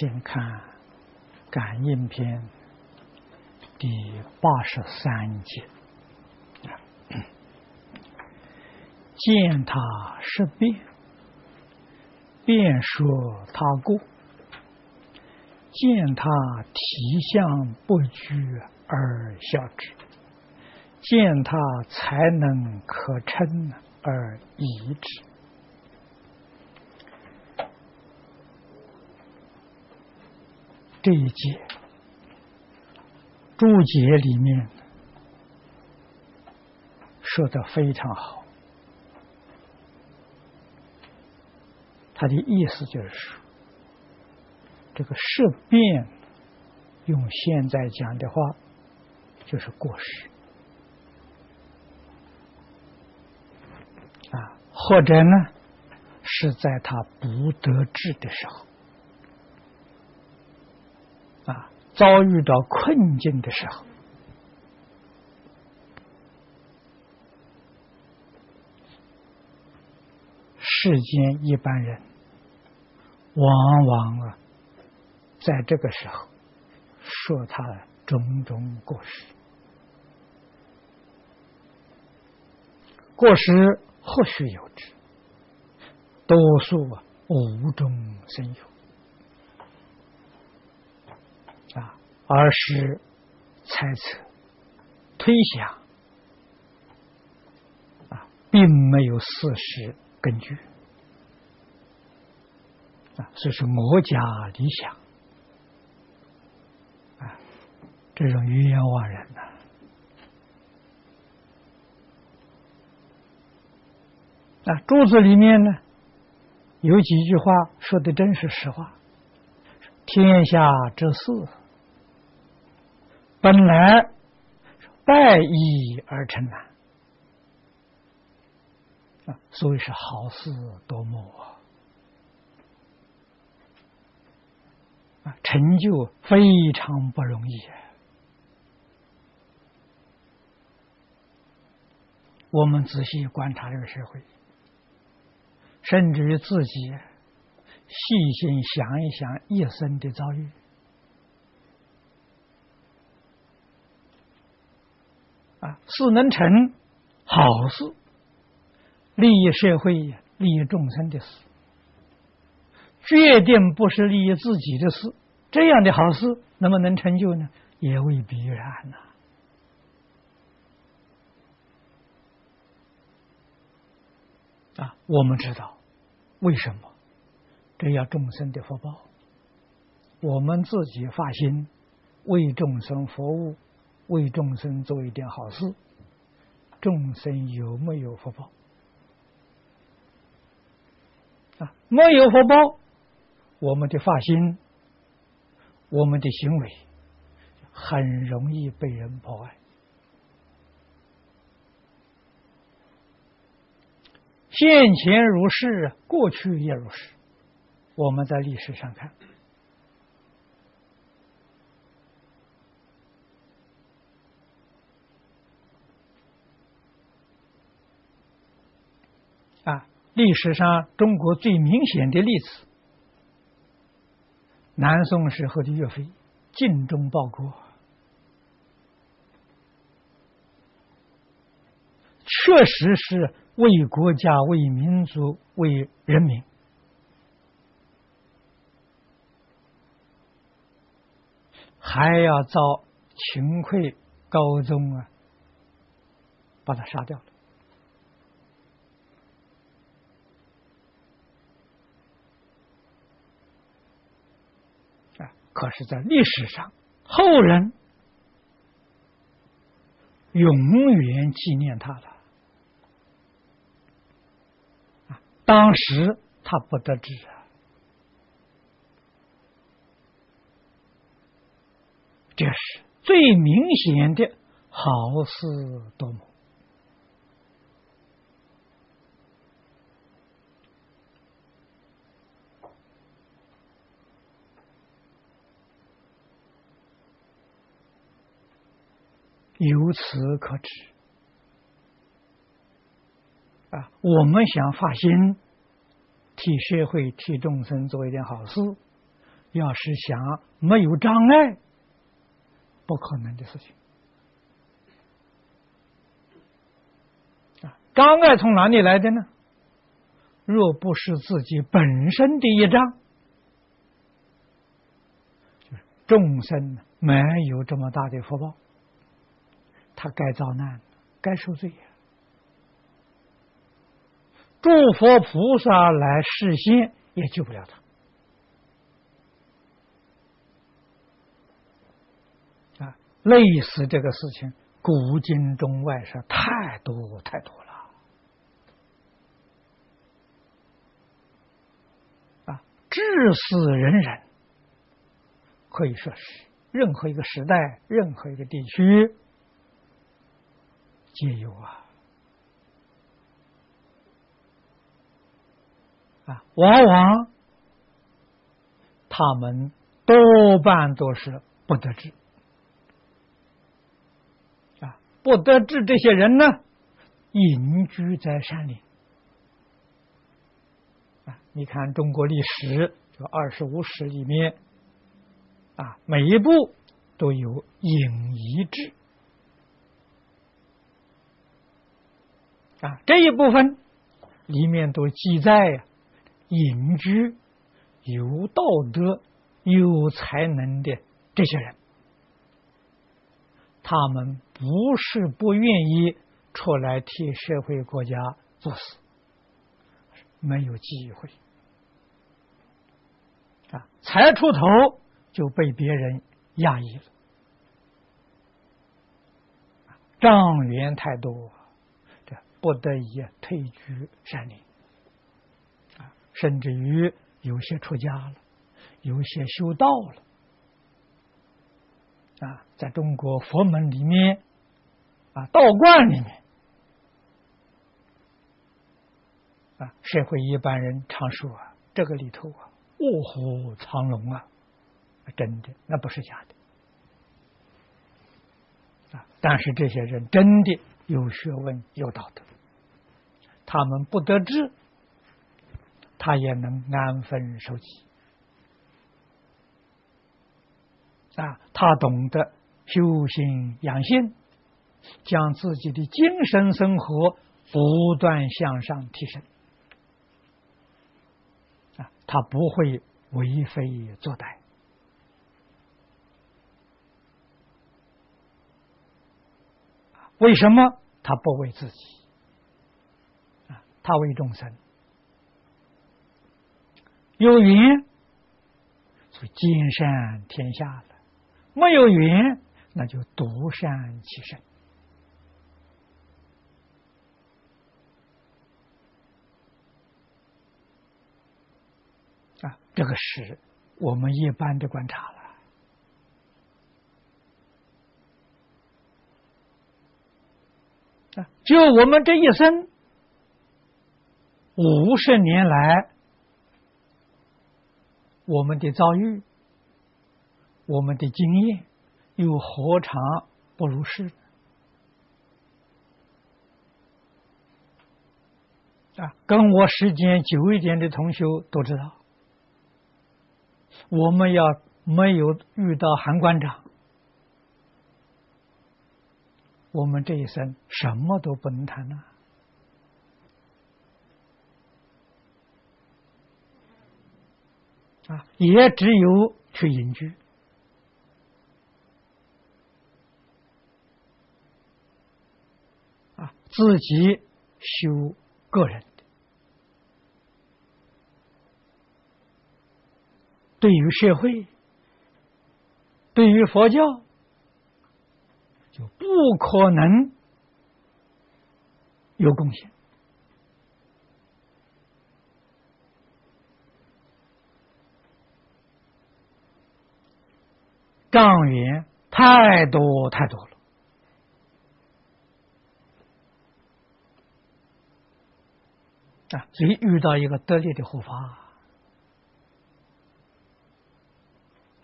先看《感应篇》第八十三节：见他是变，便说他过；见他体相不拘而笑之。见他才能可称而疑之。这一节注解里面说的非常好，他的意思就是说，这个事变，用现在讲的话，就是过失。啊，或者呢，是在他不得志的时候，啊，遭遇到困境的时候，世间一般人往往啊，在这个时候说他的种种过失，过失。或许有之，多数啊无中生有啊，而是猜测、推想啊，并没有事实根据啊，所以说我家理想啊，这种冤枉人呐。啊，柱子里面呢，有几句话说的真是实话。天下之事，本来败义而成难，所以是好事多磨啊，成就非常不容易。我们仔细观察这个社会。甚至于自己细心想一想一生的遭遇啊，是能成好事、利益社会、利益众生的事，决定不是利益自己的事。这样的好事能不能成就呢？也未必然呐。啊，我们知道。为什么？这要众生的福报。我们自己发心为众生服务，为众生做一点好事，众生有没有福报？啊，没有福报，我们的发心，我们的行为，很容易被人破坏。现前如是，过去也如是。我们在历史上看，啊，历史上中国最明显的例子，南宋时候的岳飞尽忠报国，确实是。为国家、为民族、为人民，还要遭秦桧、高宗啊，把他杀掉啊！可是，在历史上，后人永远纪念他了。当时他不得志啊，这是最明显的好事多磨。由此可知，啊，我们想发心替社会、替众生做一点好事，要是想没有障碍，不可能的事情。啊，障碍从哪里来的呢？若不是自己本身的一障，众生没有这么大的福报。他该遭难，该受罪呀！诸佛菩萨来示现，也救不了他。啊，类似这个事情，古今中外是太多太多了。啊，至死人人，可以说是任何一个时代，任何一个地区。皆有啊，啊，往往他们多半都是不得志啊，不得志这些人呢，隐居在山林啊。你看中国历史这二十五史里面啊，每一部都有隐逸志。啊，这一部分里面都记载隐居、有道德、有才能的这些人，他们不是不愿意出来替社会国家做事，没有机会。啊，才出头就被别人压抑了，障缘太多。不得已退居山林，啊，甚至于有些出家了，有些修道了，啊，在中国佛门里面，啊，道观里面，啊，社会一般人常说啊，这个里头啊，卧虎藏龙啊，真的，那不是假的，啊，但是这些人真的有学问，有道德。他们不得志，他也能安分守己啊！他懂得修心养性，将自己的精神生活不断向上提升啊！他不会为非作歹为什么他不为自己？啊他为众生有缘，就兼善天下了；没有缘，那就独善其身啊！这个是我们一般的观察就我们这一生。五十年来，我们的遭遇，我们的经验，又何尝不如是？啊，跟我时间久一点的同学都知道，我们要没有遇到韩馆长，我们这一生什么都不能谈了。啊，也只有去隐居啊，自己修个人的，对于社会，对于佛教，就不可能有贡献。障缘太多太多了啊！所以遇到一个得力的护法，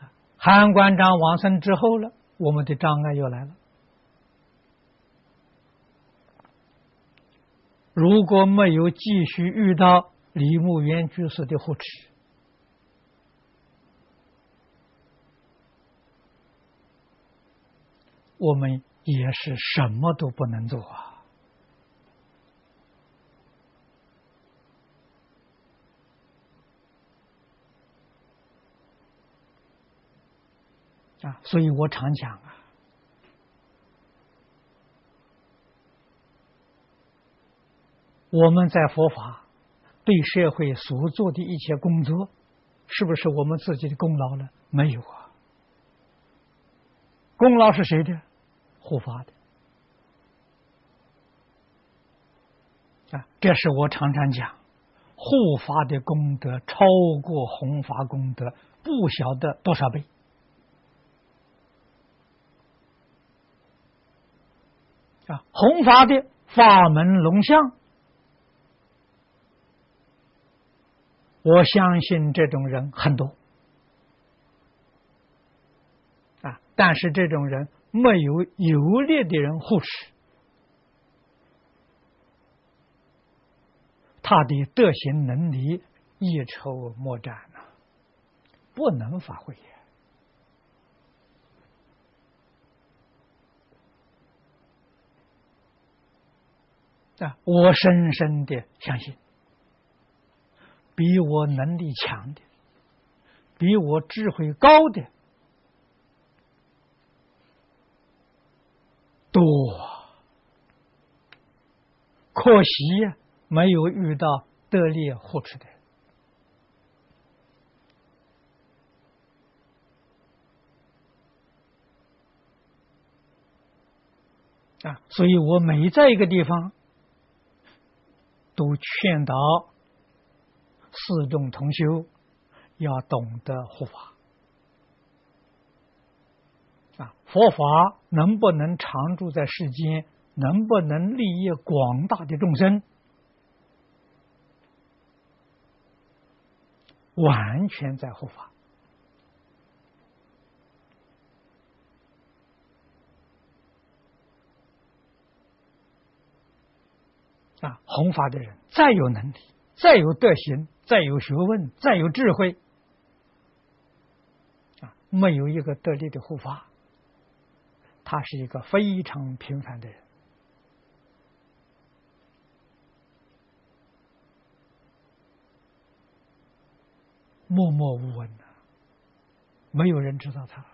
啊韩馆长往生之后了，我们的障碍又来了。如果没有继续遇到李牧原居士的护持，我们也是什么都不能做啊！啊，所以我常讲啊。我们在佛法对社会所做的一切工作，是不是我们自己的功劳呢？没有啊，功劳是谁的？护法的啊！这是我常常讲，护法的功德超过弘法功德，不晓得多少倍啊！弘法的法门龙象。我相信这种人很多啊，但是这种人没有有力的人护持，他的德行能力一筹莫展呐，不能发挥啊！我深深的相信。比我能力强的，比我智慧高的多，可惜没有遇到得力护持的啊！所以我每在一个地方都劝导。四众同修要懂得护法啊！佛法能不能常住在世间？能不能利益广大的众生？完全在护法啊！弘法的人再有能力，再有德行。再有学问，再有智慧，啊，没有一个得力的护法，他是一个非常平凡的人，默默无闻的，没有人知道他。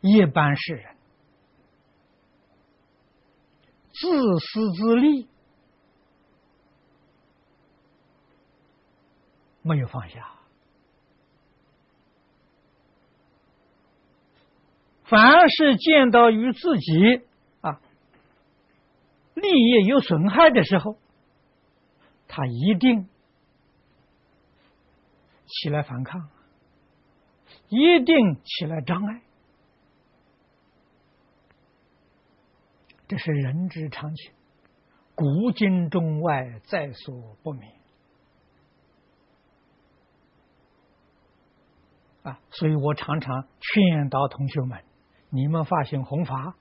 一般世人。自私自利，没有放下，凡是见到与自己啊利益有损害的时候，他一定起来反抗，一定起来障碍。这是人之常情，古今中外在所不免啊！所以我常常劝导同学们：你们发行弘法，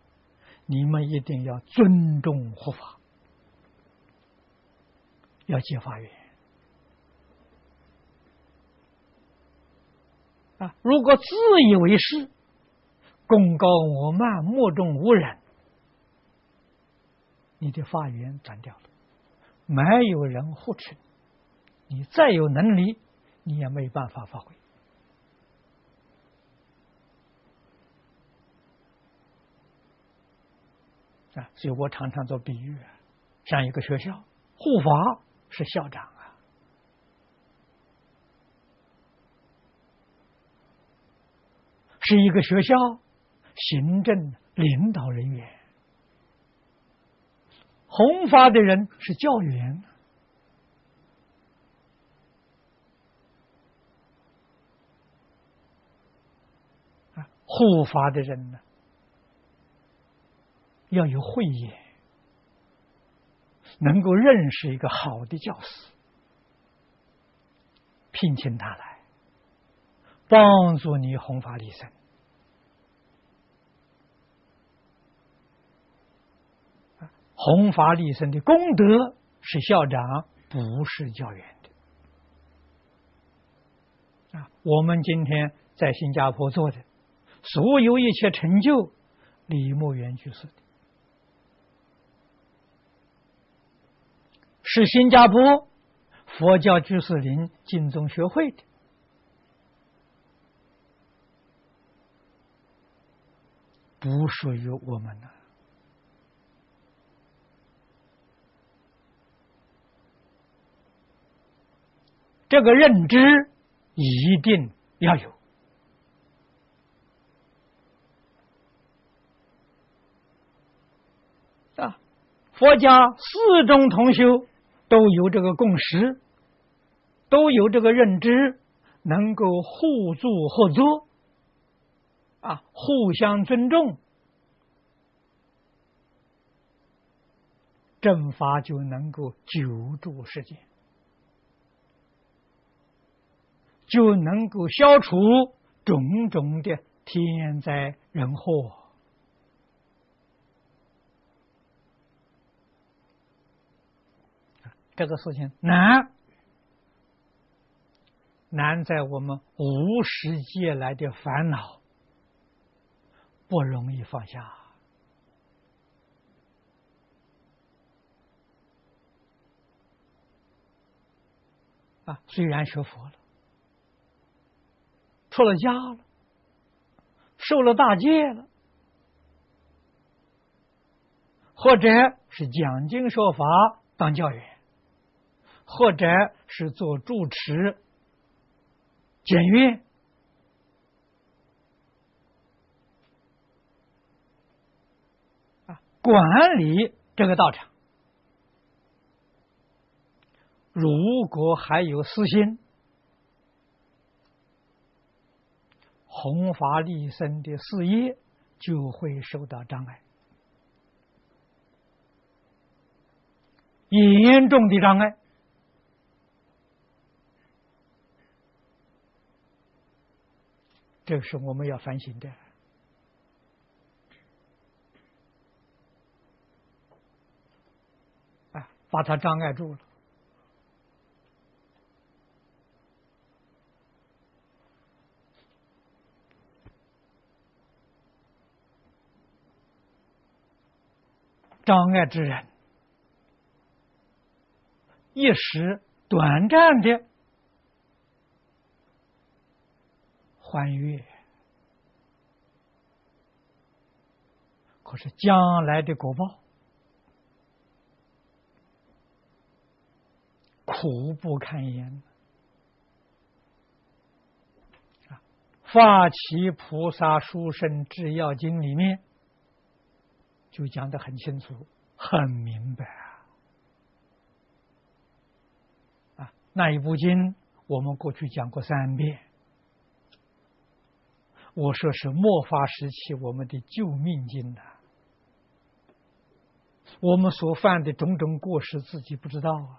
你们一定要尊重护法，要结法缘啊！如果自以为是，功高我慢，目中无人。你的发源断掉了，没有人护持你，你再有能力，你也没办法发挥啊！所以我常常做比喻，像一个学校，护法是校长啊，是一个学校行政领导人员。弘法的人是教员，护法的人呢，要有慧眼，能够认识一个好的教师，聘请他来帮助你弘法利生。弘法利生的功德是校长，不是教员的啊！我们今天在新加坡做的所有一切成就，李牧原居士的，是新加坡佛教居士林净宗学会的，不属于我们的。这个认知一定要有啊！佛家四种同修都有这个共识，都有这个认知，能够互助合作啊，互相尊重，正法就能够久住世间。就能够消除种种的天灾人祸。这个事情难，难在我们无始劫来的烦恼不容易放下啊！虽然学佛了。出了家了，受了大戒了，或者是讲经说法当教员，或者是做住持、监院啊，管理这个道场。如果还有私心。弘法利生的事业就会受到障碍，严重的障碍。这是我们要反省的。啊，把它障碍住了。障碍之人，一时短暂的欢悦，可是将来的果报苦不堪言。啊，《发起菩萨书生制药经》里面。就讲的很清楚、很明白啊！那一部经我们过去讲过三遍。我说是末法时期我们的救命经呐。我们所犯的种种过失，自己不知道啊！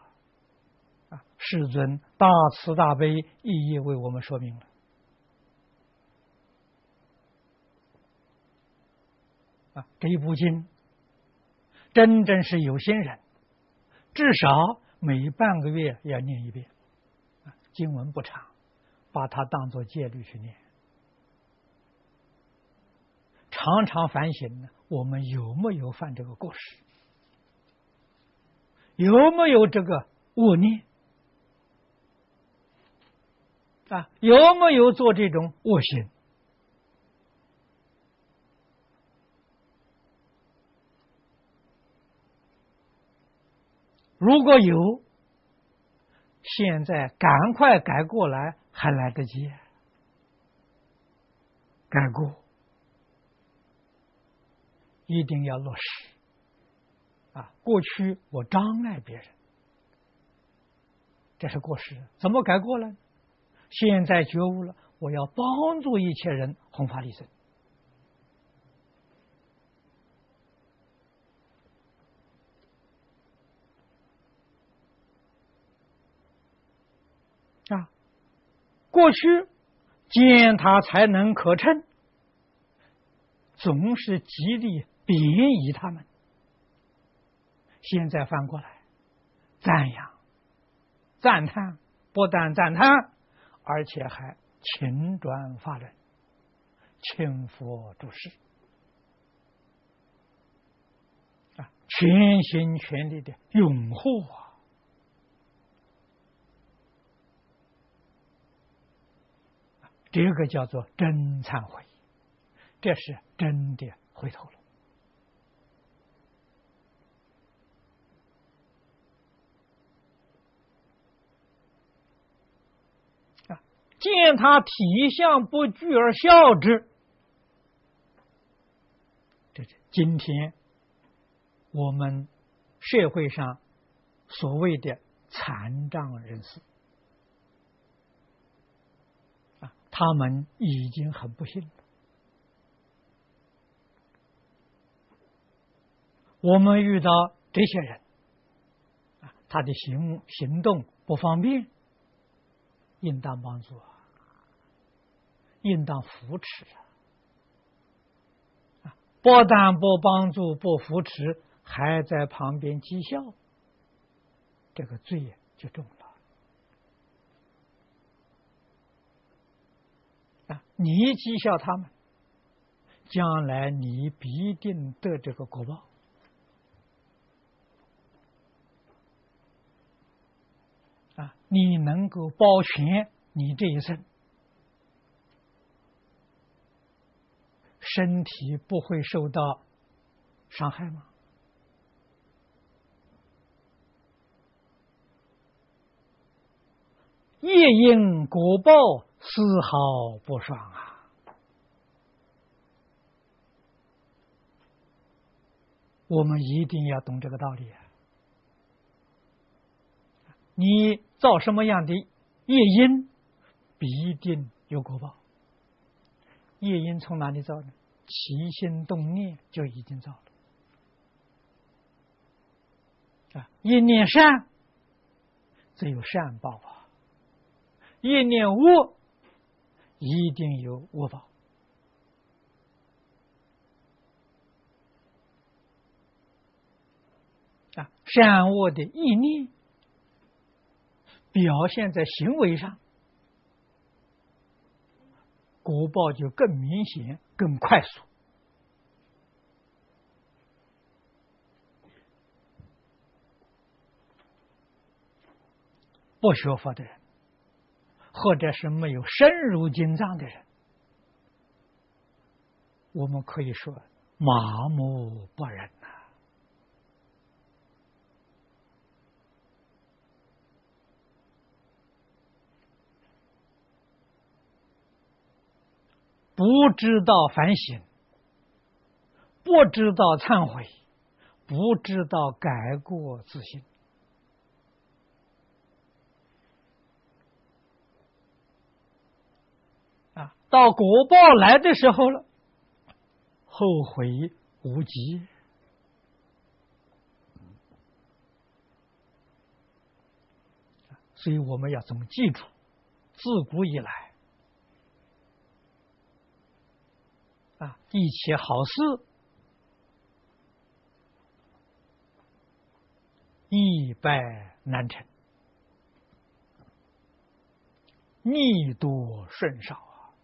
啊，世尊大慈大悲，一一为我们说明了。这一部经，真正是有心人，至少每半个月要念一遍。经文不长，把它当做戒律去念，常常反省呢。我们有没有犯这个过失？有没有这个恶念？啊，有没有做这种恶行？如果有，现在赶快改过来还来得及，改过一定要落实啊，过去我障碍别人，这是过失，怎么改过来？现在觉悟了，我要帮助一切人弘法利生。啊，过去见他才能可称，总是极力贬义他们。现在翻过来，赞扬、赞叹，不但赞叹，而且还勤转法轮，请佛注释啊，全心全力的拥护啊，这个叫做真忏悔，这是真的回头了。见他体相不惧而笑之，这是今天我们社会上所谓的残障人士啊，他们已经很不幸了。我们遇到这些人啊，他的行行动不方便。应当帮助啊，应当扶持啊！不但不帮助、不扶持，还在旁边讥笑，这个罪就重了啊！你讥笑他们，将来你必定得这个果报。啊，你能够保全你这一生，身体不会受到伤害吗？夜因果报丝毫不爽啊！我们一定要懂这个道理啊！你。造什么样的业因，必定有果报。业因从哪里造呢？起心动念就已经造了。啊，一念善，则有善报啊；一念恶，一定有恶报。啊，善恶的意念。表现在行为上，果报就更明显、更快速。不学佛的人，或者是没有深入经藏的人，我们可以说麻木不仁呐。不知道反省，不知道忏悔，不知道改过自新啊！到果报来的时候了，后悔无及。所以我们要怎么记住？自古以来。啊，一切好事易败难成，逆多顺少啊！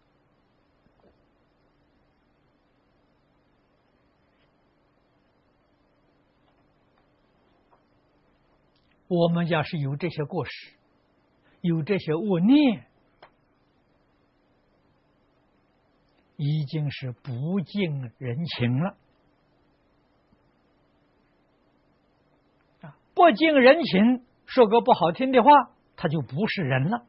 我们要是有这些过失，有这些恶念。已经是不近人情了啊！不近人情，说个不好听的话，他就不是人了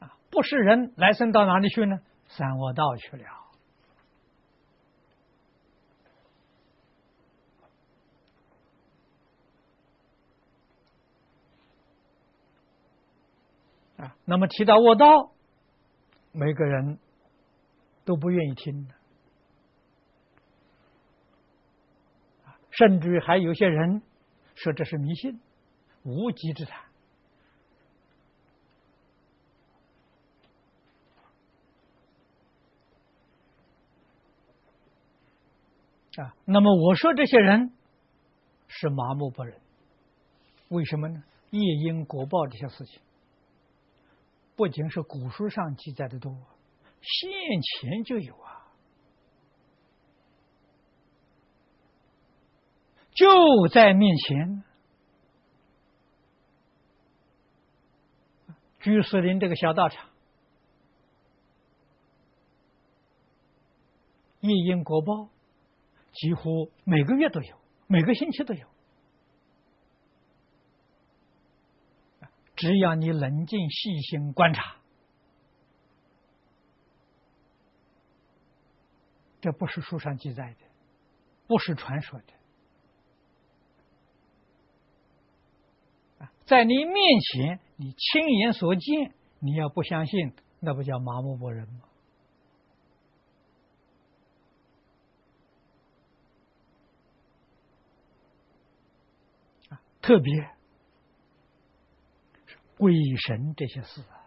啊！不是人，来生到哪里去呢？三恶道去了啊，那么提到卧道，每个人都不愿意听的，甚至还有些人说这是迷信、无稽之谈。啊，那么我说这些人是麻木不仁，为什么呢？业因果报这些事情，不仅是古书上记载的多，现前就有啊，就在面前。居士林这个小道场，夜莺国报。几乎每个月都有，每个星期都有。只要你冷静细心观察，这不是书上记载的，不是传说的，在你面前，你亲眼所见，你要不相信，那不叫麻木不仁吗？特别鬼神这些事啊，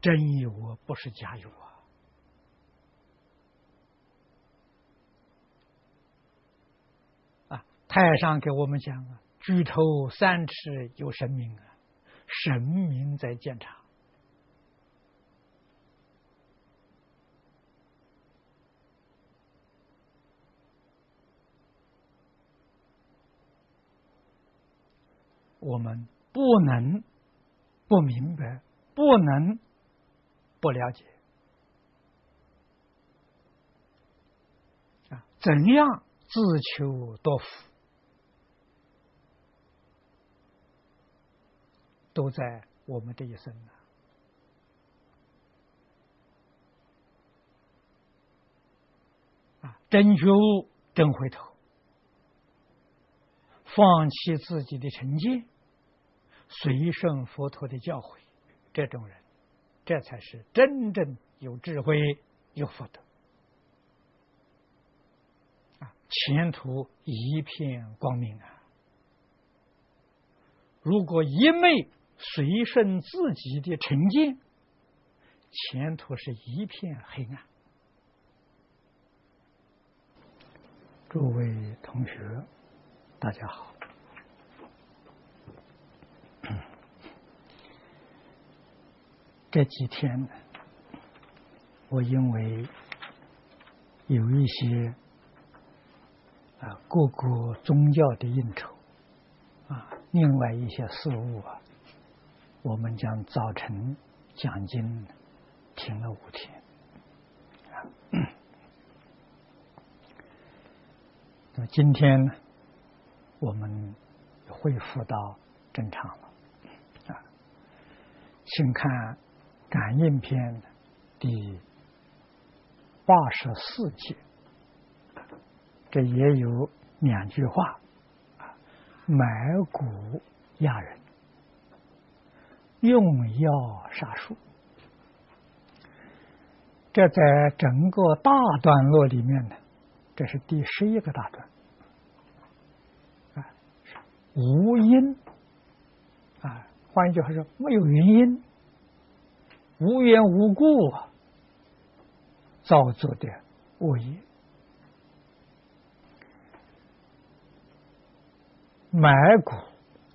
真有啊，不是假有啊！啊，太上给我们讲啊，举头三尺有神明啊，神明在检查。我们不能不明白，不能不了解啊！怎样自求多福，都在我们这一生呢？啊，真觉悟，真回头，放弃自己的成见。随顺佛陀的教诲，这种人，这才是真正有智慧、有福德啊，前途一片光明啊！如果一昧随顺自己的成见，前途是一片黑暗。诸位同学，大家好。这几天，我因为有一些啊各个宗教的应酬啊，另外一些事物啊，我们将早晨讲经停了五天。那么今天呢，我们恢复到正常了啊，请看。感应篇第八十四节，这也有两句话：买骨压人，用药杀树。这在整个大段落里面呢，这是第十一个大段，啊，无因。啊，换一句话说，没有原因。无缘无故啊造作的恶业，买骨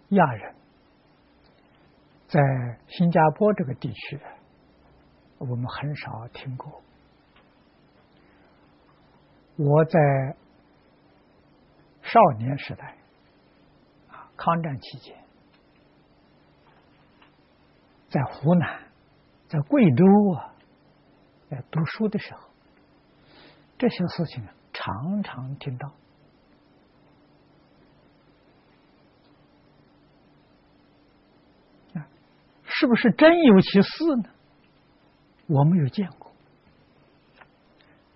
亚人，在新加坡这个地区，我们很少听过。我在少年时代，啊，抗战期间，在湖南。在贵州啊，在读书的时候，这些事情啊，常常听到。是不是真有其事呢？我没有见过，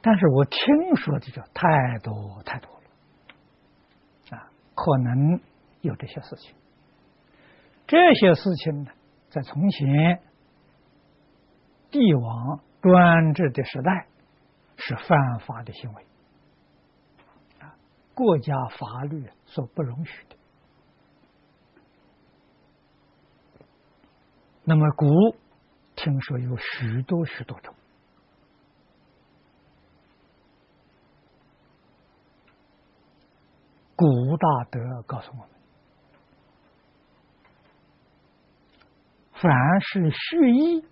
但是我听说的就太多太多了。啊，可能有这些事情。这些事情呢，在从前。帝王专制的时代是犯法的行为，啊，国家法律所不容许的。那么古听说有许多许多种，古大德告诉我们。凡是蓄意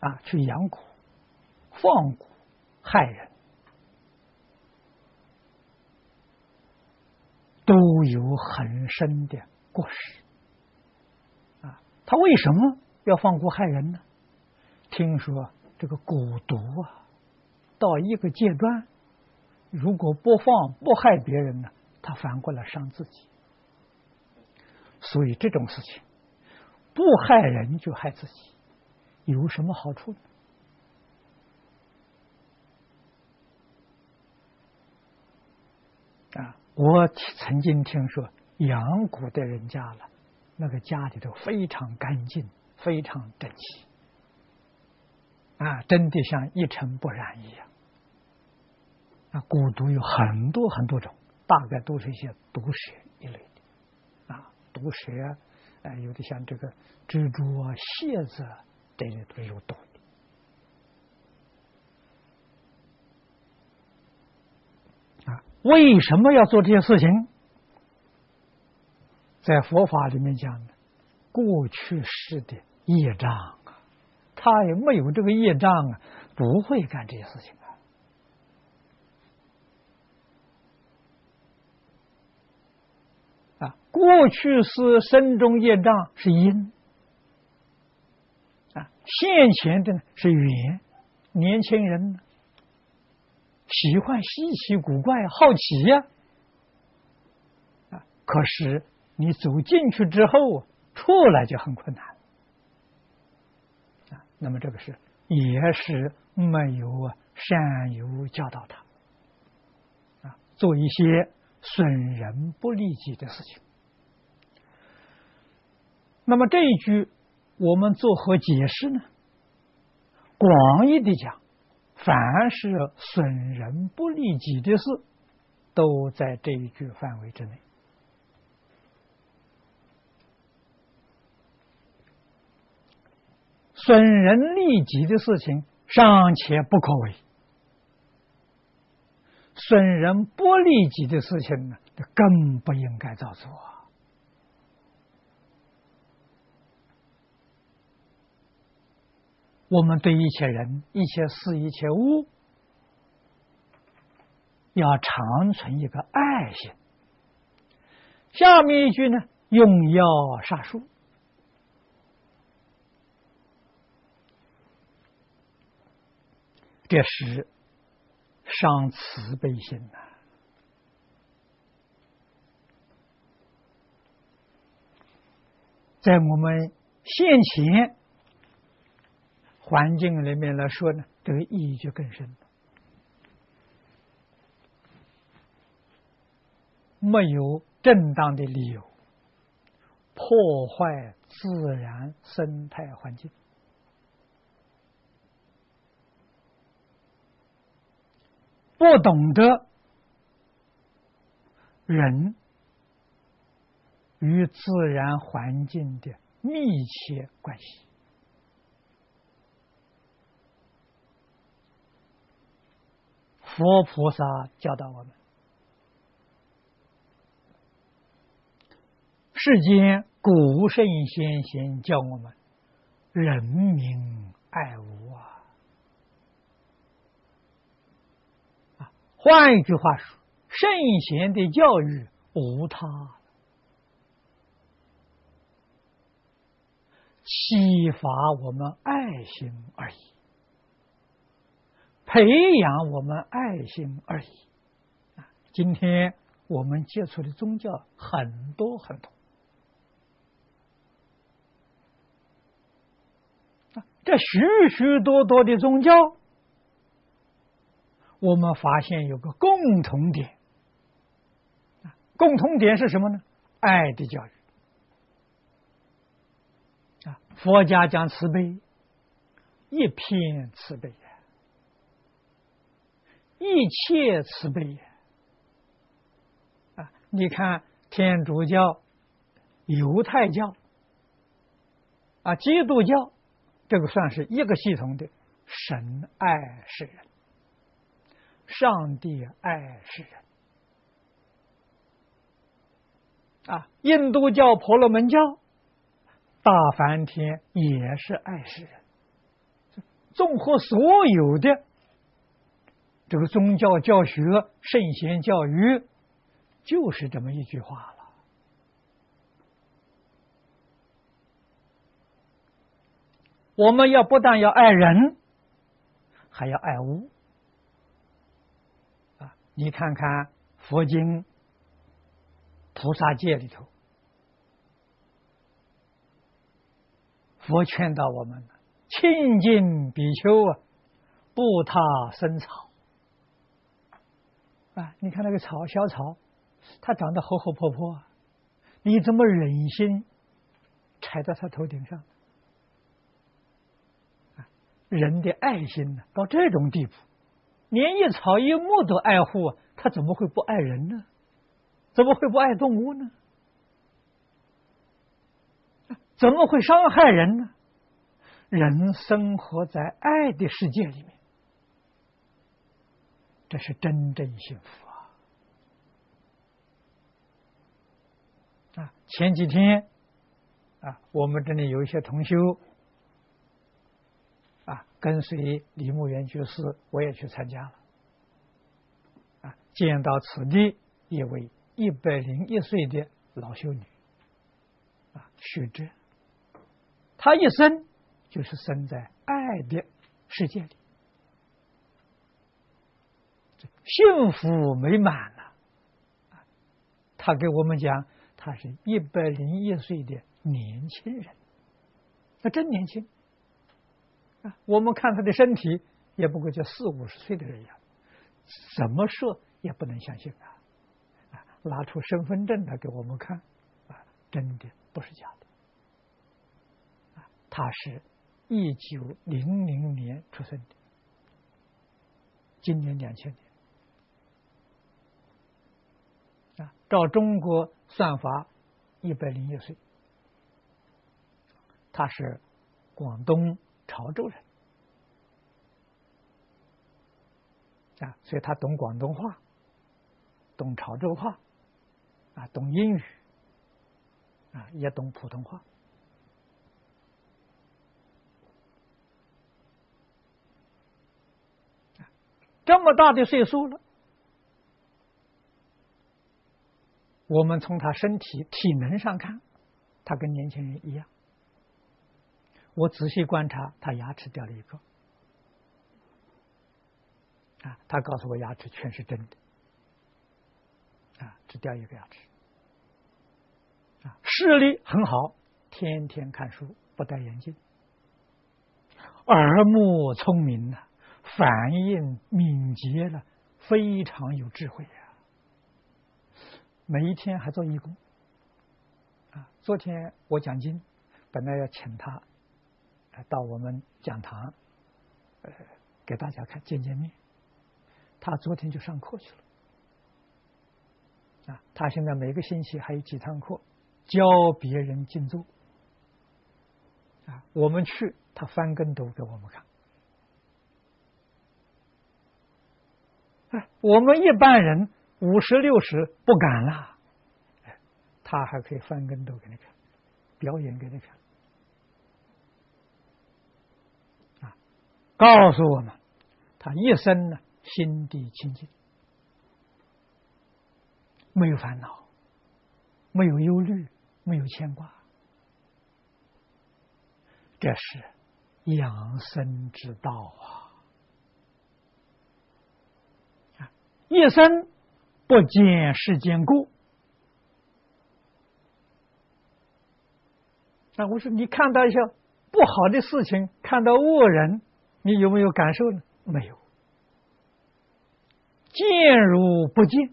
啊去养蛊、放蛊、害人，都有很深的过失啊。他为什么要放蛊害人呢？听说这个蛊毒啊，到一个阶段，如果不放不害别人呢，他反过来伤自己。所以这种事情。不害人就害自己，有什么好处呢？啊，我曾经听说养蛊的人家了，那个家里头非常干净，非常整齐，啊，真的像一尘不染一样。啊，蛊毒有很多很多种，大概都是一些毒蛇一类的，啊，毒蛇。哎，有的像这个蜘蛛啊、蝎子啊，这些都是有道理。啊，为什么要做这些事情？在佛法里面讲的，过去式的业障啊，他也没有这个业障啊，不会干这些事情。啊，过去是身中业障是因，现前的呢是缘。年轻人喜欢稀奇古怪、好奇呀，啊，可是你走进去之后，出来就很困难，啊，那么这个是也是没有啊善有教导他，啊，做一些。损人不利己的事情。那么这一句我们作何解释呢？广义的讲，凡是损人不利己的事，都在这一句范围之内。损人利己的事情尚且不可为。损人不利己的事情呢，就更不应该造作。我们对一切人、一切事、一切物，要长存一个爱心。下面一句呢，用药杀树，这是。伤慈悲心呐，在我们现前环境里面来说呢，这个意义就更深了。没有正当的理由破坏自然生态环境。不懂得人与自然环境的密切关系，佛菩萨教导我们：世间古圣先贤教我们，人民爱物啊。换一句话说，圣贤的教育无他，启发我们爱心而已，培养我们爱心而已。啊，今天我们接触的宗教很多很多，这许许多多的宗教。我们发现有个共同点，共同点是什么呢？爱的教育啊，佛家讲慈悲，一片慈悲，一切慈悲呀。啊，你看天主教、犹太教、啊基督教，这个算是一个系统的。神爱世人，上帝爱世人。啊，印度教、婆罗门教、大梵天也是爱世人。综合所有的这个宗教教学、圣贤教育，就是这么一句话了。我们要不但要爱人，还要爱物。啊，你看看佛经。菩萨界里头，佛劝导我们：清净比丘啊，不踏生草。啊，你看那个草，小草，它长得活活泼泼，你怎么忍心踩在它头顶上？人的爱心呢，到这种地步，连一草一木都爱护，他怎么会不爱人呢？怎么会不爱动物呢？怎么会伤害人呢？人生活在爱的世界里面，这是真正幸福啊！啊，前几天啊，我们这里有一些同修啊，跟随李牧原居士，我也去参加了啊，见到此地一位。一百零一岁的老修女啊，学者，她一生就是生在爱的世界里，幸福美满了。他给我们讲，他是一百零一岁的年轻人，那真年轻啊！我们看他的身体，也不过就四五十岁的人样，怎么说也不能相信啊！拿出身份证来给我们看，啊，真的不是假的，他是一九零零年出生的，今年两千年，啊，照中国算法，一百零一岁，他是广东潮州人，啊，所以他懂广东话，懂潮州话。啊，懂英语，啊，也懂普通话，这么大的岁数了，我们从他身体体能上看，他跟年轻人一样。我仔细观察，他牙齿掉了一个，啊，他告诉我牙齿全是真的。啊，只掉一个牙齿，啊，视力很好，天天看书，不戴眼镜，耳目聪明啊，反应敏捷了，非常有智慧。每一天还做义工，啊，昨天我讲经，本来要请他到我们讲堂，呃，给大家看见见面，他昨天就上课去了。啊，他现在每个星期还有几堂课，教别人静坐。啊，我们去，他翻跟斗给我们看。哎，我们一般人五十六十不敢了，他还可以翻跟斗给你看，表演给你看。啊，告诉我们，他一生呢心地清净。没有烦恼，没有忧虑，没有牵挂，这是养生之道啊！一生不见世间过。那我说，你看到一些不好的事情，看到恶人，你有没有感受呢？没有，见如不见。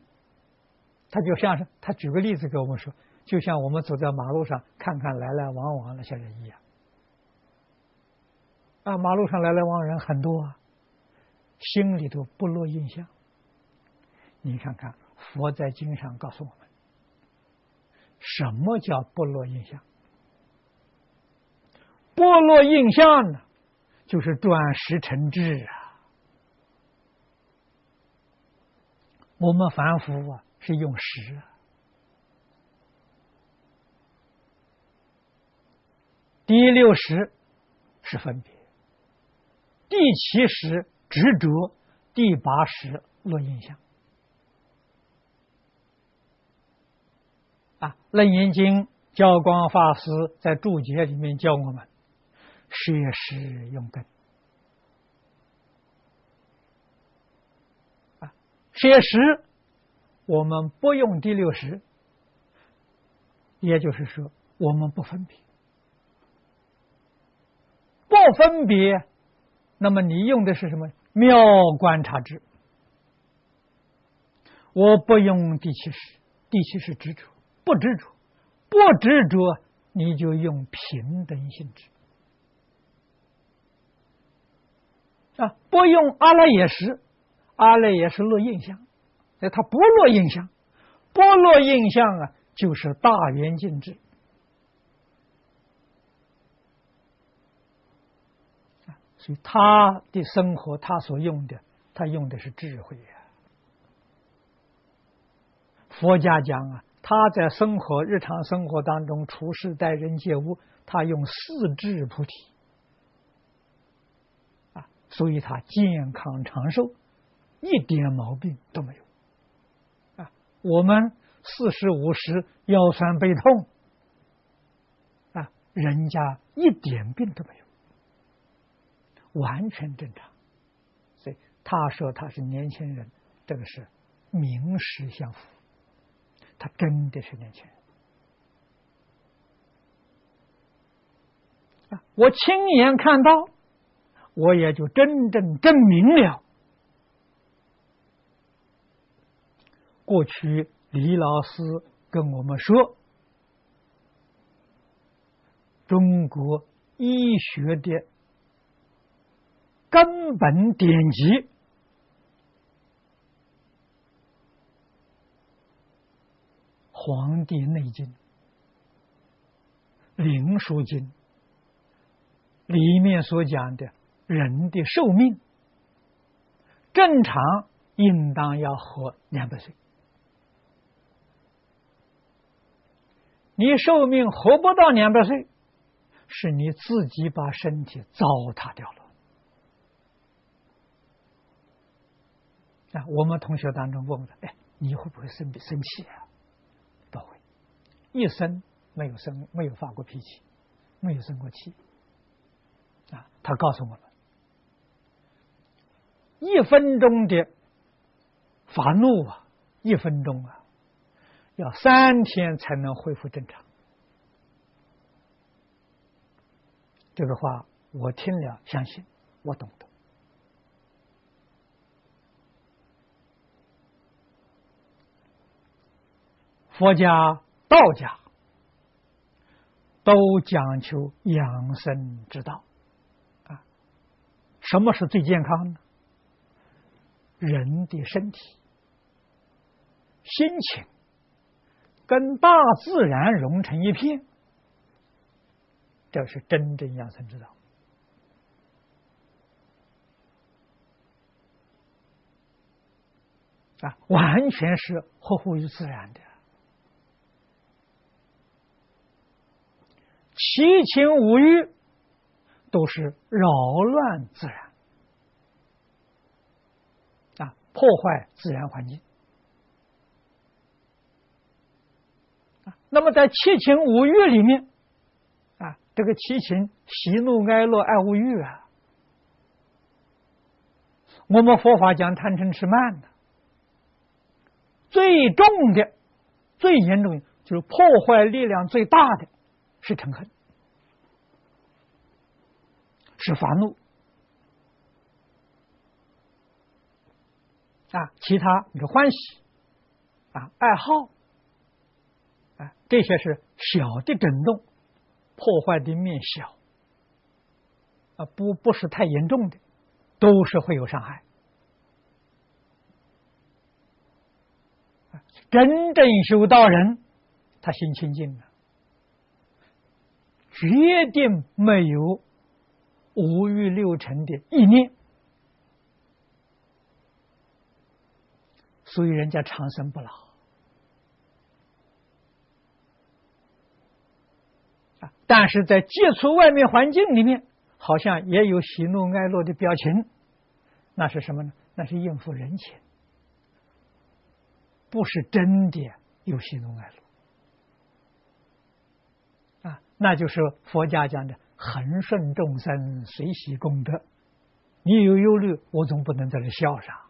他就像是他举个例子给我们说，就像我们走在马路上看看来来往往那些人一样，啊，马路上来来往往人很多啊，心里头不落印象。你看看，佛在经上告诉我们，什么叫不落印象？不落印象呢，就是转识成智啊。我们凡夫啊，是用识啊。第六识是分别，第七识执着，第八识落印象。啊，《楞严经》教光法师在注解里面教我们：学时用根。啊，舍识我们不用第六识，也就是说，我们不分别。不分别，那么你用的是什么妙观察智？我不用第七识，第七识执着，不执着，不执着，你就用平等性质啊！不用阿赖耶识，阿赖耶识落印象，那它不落印象，不落印象啊，就是大圆镜智。所以他的生活，他所用的，他用的是智慧呀。佛家讲啊，他在生活日常生活当中处事待人接物，他用四智菩提啊，所以他健康长寿，一点毛病都没有啊。我们四十五十腰酸背痛啊，人家一点病都没有。完全正常，所以他说他是年轻人，这个是名实相符，他真的是年轻人！我亲眼看到，我也就真正证明了，过去李老师跟我们说，中国医学的。根本典籍《黄帝内经》《灵枢经》里面所讲的人的寿命，正常应当要活两百岁。你寿命活不到两百岁，是你自己把身体糟蹋掉了。啊，我们同学当中问的，哎，你会不会生生气啊？一生没有生，没有发过脾气，没有生过气。啊，他告诉我们，一分钟的发怒啊，一分钟啊，要三天才能恢复正常。这个话我听了，相信我懂得。佛家、道家都讲求养生之道啊。什么是最健康呢？人的身体、心情跟大自然融成一片，这是真正养生之道啊！完全是合乎于自然的。七情五欲都是扰乱自然啊，破坏自然环境。那么在七情五欲里面啊，这个七情喜怒哀乐爱恶欲啊，我们佛法讲贪嗔痴慢的，最重的、最严重的就是破坏力量最大的。是嗔恨，是发怒啊！其他你说欢喜啊、爱好啊，这些是小的震动，破坏的面小啊，不不是太严重的，都是会有伤害。真正修道人，他心清净了，决定没有五欲六尘的意念，所以人家长生不老。但是在接触外面环境里面，好像也有喜怒哀乐的表情，那是什么呢？那是应付人情。不是真的有喜怒哀乐，那就是佛家讲的恒顺众生，随喜功德。你有忧虑，我总不能在这笑啥，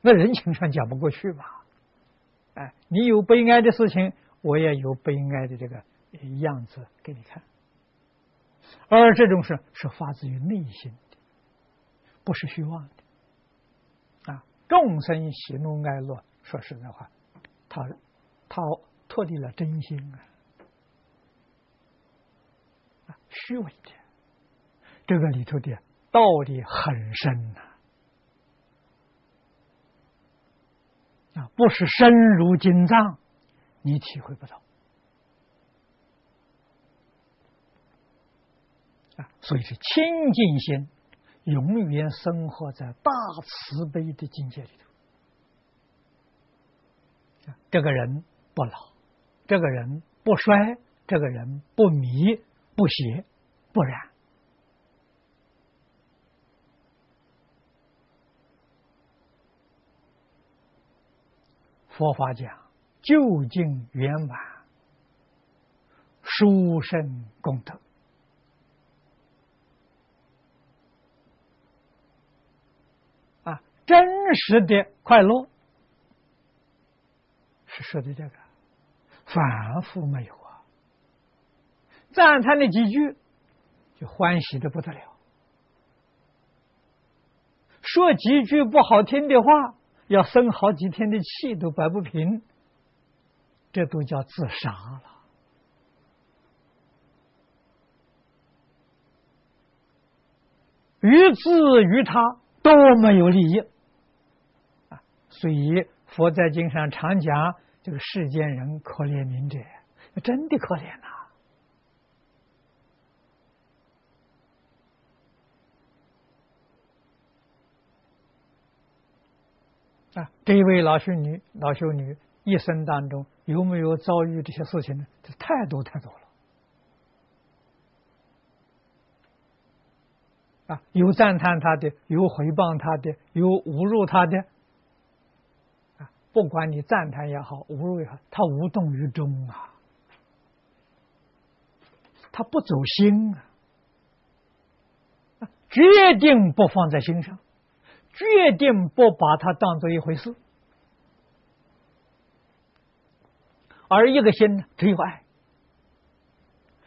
那人情上讲不过去吧？哎，你有悲哀的事情，我也有悲哀的这个样子给你看。而这种事是发自于内心的，不是虚妄的啊。众生喜怒哀乐。说实在话，他他脱离了真心啊，虚伪的，这个里头的道理很深呐，啊，不是深入经藏，你体会不到。啊，所以是清净心，永远生活在大慈悲的境界里头。这个人不老，这个人不衰，这个人不迷。不邪不染。佛法讲究竟圆满，殊胜功德啊，真实的快乐。是说的这个，反复没有。赞叹了几句，就欢喜的不得了。说几句不好听的话，要生好几天的气都摆不平，这都叫自杀了。于自于他都没有利益啊，所以。佛在经上常讲，这个世间人可怜悯者，真的可怜呐！啊这一位老修女，老修女一生当中有没有遭遇这些事情呢？这太多太多了。啊，有赞叹他的，有回谤他的，有侮辱他的。不管你赞叹也好，侮辱也好，他无动于衷啊，他不走心啊，决定不放在心上，决定不把它当做一回事，而一个心，只有爱，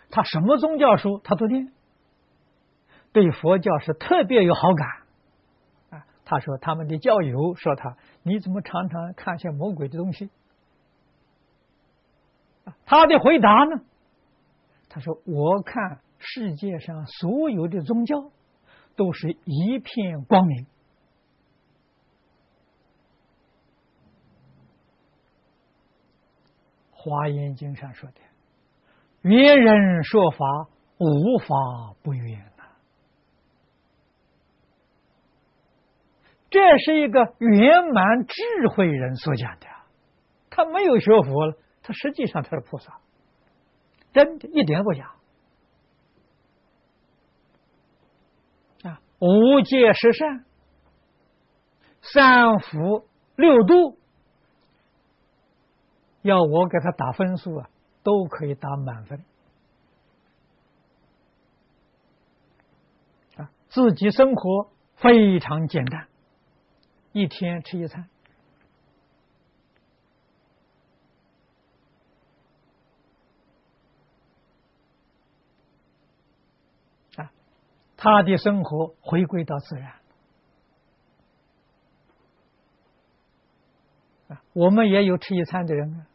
他什么宗教书他都念，对佛教是特别有好感。啊他说：“他们的教友说他，你怎么常常看些魔鬼的东西？”他的回答呢？他说：“我看世界上所有的宗教都是一片光明。”《华严经》上说的：“圆人说法，无法不圆呐。”这是一个圆满智慧人所讲的，他没有学佛了，他实际上他是菩萨，真的一点不假啊！五戒十善、三福六度，要我给他打分数啊，都可以打满分啊！自己生活非常简单。一天吃一餐啊，他的生活回归到自然啊。我们也有吃一餐的人啊，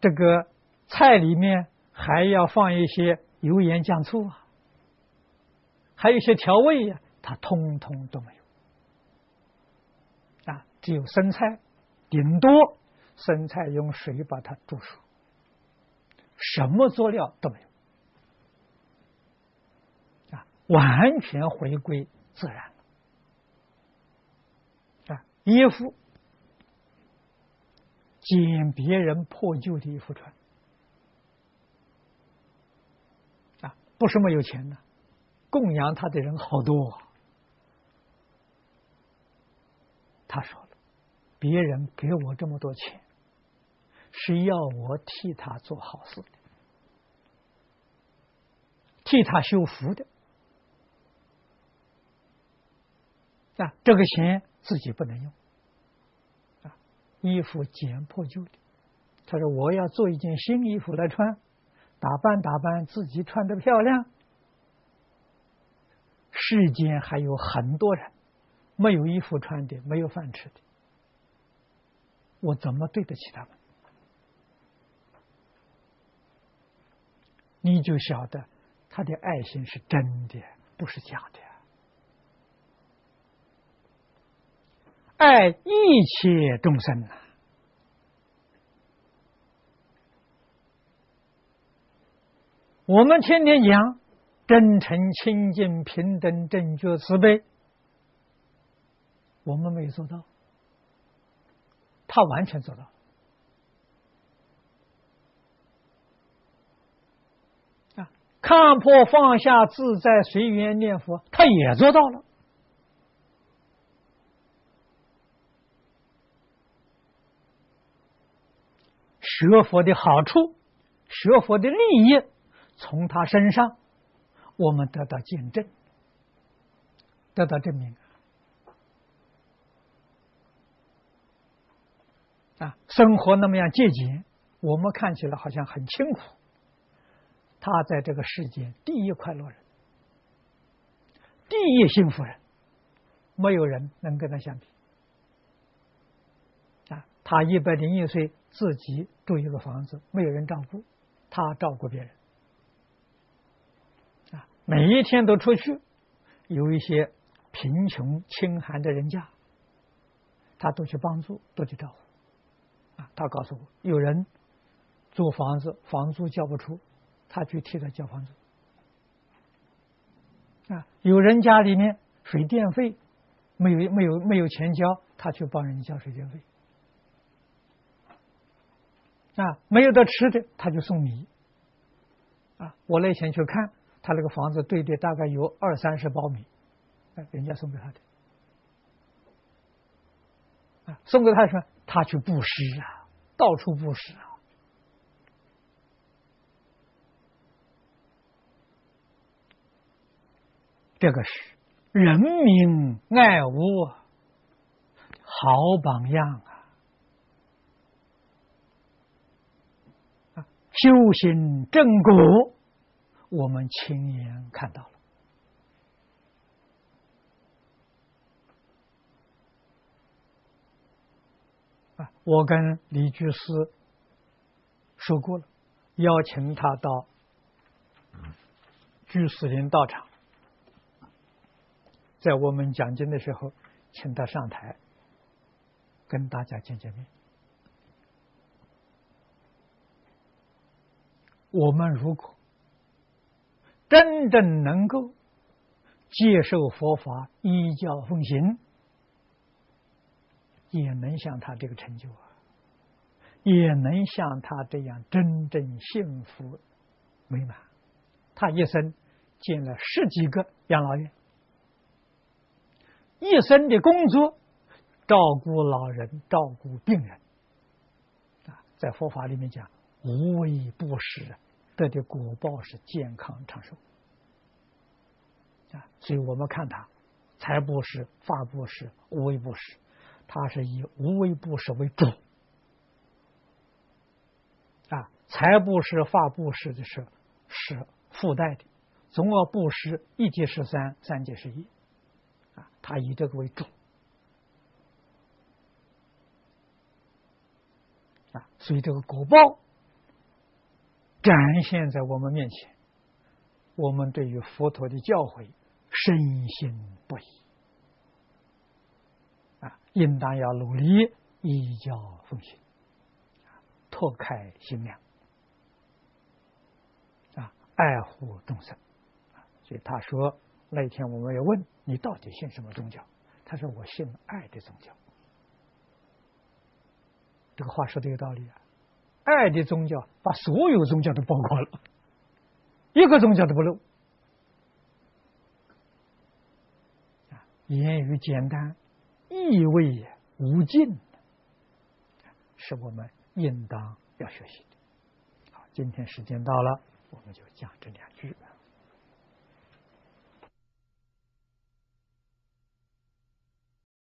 这个菜里面还要放一些油盐酱醋啊，还有一些调味呀，它通通都没有。啊，只有生菜，顶多生菜用水把它煮熟，什么佐料都没有。啊，完全回归自然。啊，衣服捡别人破旧的衣服穿。啊，不是没有钱的。供养他的人好多，啊。他说了：“别人给我这么多钱，是要我替他做好事，替他修福的。啊，这个钱自己不能用，衣服捡破旧的。他说我要做一件新衣服来穿，打扮打扮自己，穿的漂亮。”世间还有很多人没有衣服穿的，没有饭吃的，我怎么对得起他们？你就晓得他的爱心是真的，不是假的。爱一切众生呐，我们天天讲。真诚、清净、平等、正觉、慈悲，我们没做到，他完全做到。啊，看破放下、自在随缘念佛，他也做到了。学佛的好处，学佛的利益，从他身上。我们得到见证，得到证明啊！生活那么样节俭，我们看起来好像很清苦。他在这个世界第一快乐人，第一幸福人，没有人能跟他相比！他一百零一岁，自己住一个房子，没有人照顾，他照顾别人啊。每一天都出去，有一些贫穷清寒的人家，他都去帮助，都去照顾。啊，他告诉我，有人租房子，房租交不出，他去替他交房租。啊，有人家里面水电费没有没有没有钱交，他去帮人家交水电费。啊，没有得吃的，他就送米。啊，我那天去看。他那个房子堆的大概有二三十包米，哎，人家送给他的，啊，送给他说他去布施啊，到处布施啊，这个是人民爱物，好榜样啊，修行正果。我们亲眼看到了啊！我跟李居士说过了，邀请他到居士林道场，在我们讲经的时候，请他上台跟大家见见面。我们如果真正能够接受佛法、依教奉行，也能像他这个成就啊，也能像他这样真正幸福美满。他一生建了十几个养老院，一生的工作照顾老人、照顾病人啊，在佛法里面讲无为不施。得的果报是健康长寿啊，所以我们看他财布施、法布施、无为布施，他是以无为布施为主啊，财布施、法布施的是是附带的，总而布施一即十三，三即十一啊，他以这个为主啊，所以这个果报。展现在我们面前，我们对于佛陀的教诲深信不疑啊，应当要努力依教奉行，拓开心量啊，爱护众生。所以他说那天我们要问你到底信什么宗教？他说我信爱的宗教。这个话说的有道理啊，爱的宗教把所有宗教都包括了，一个宗教都不漏。言语简单，意味无尽，是我们应当要学习的。好，今天时间到了，我们就讲这两句。